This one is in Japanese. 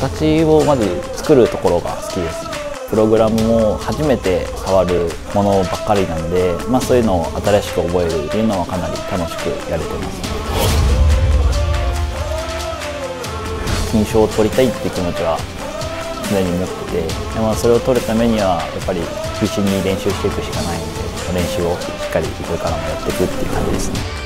形をまず作るところが好きです。プログラムも初めて変わるものばっかりなので、まあ、そういうのを新しく覚えるっていうのはかなり楽しくやれてます。ね金賞を取りたいって気持ちは常に持っててで、まあ、それを取るためにはやっぱり必死に練習していくしかないんで練習をしっかりこれからもやっていくっていう感じですね。